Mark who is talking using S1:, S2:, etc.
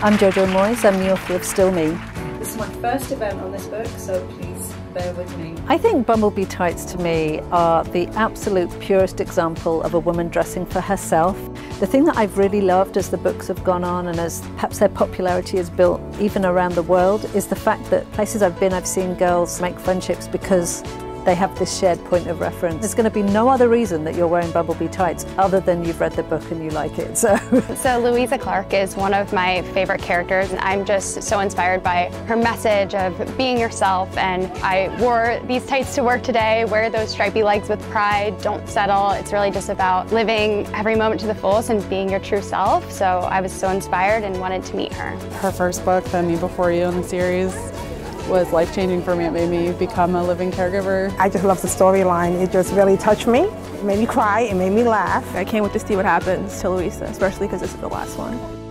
S1: I'm Jojo Moyes, I'm the author of Still Me.
S2: This is my first event on this book, so please bear with me.
S1: I think Bumblebee Tights to me are the absolute purest example of a woman dressing for herself. The thing that I've really loved as the books have gone on and as perhaps their popularity has built even around the world is the fact that places I've been I've seen girls make friendships because they have this shared point of reference. There's going to be no other reason that you're wearing Bumblebee tights other than you've read the book and you like it. So,
S3: so Louisa Clark is one of my favorite characters and I'm just so inspired by her message of being yourself and I wore these tights to work today, wear those stripy legs with pride, don't settle. It's really just about living every moment to the fullest and being your true self. So I was so inspired and wanted to meet her.
S4: Her first book, The Me Before You in the series, was life-changing for me. It made me become a living caregiver.
S5: I just love the storyline. It just really touched me. It made me cry. It made me laugh.
S6: I can't wait to see what happens to Louisa, especially because this is the last one.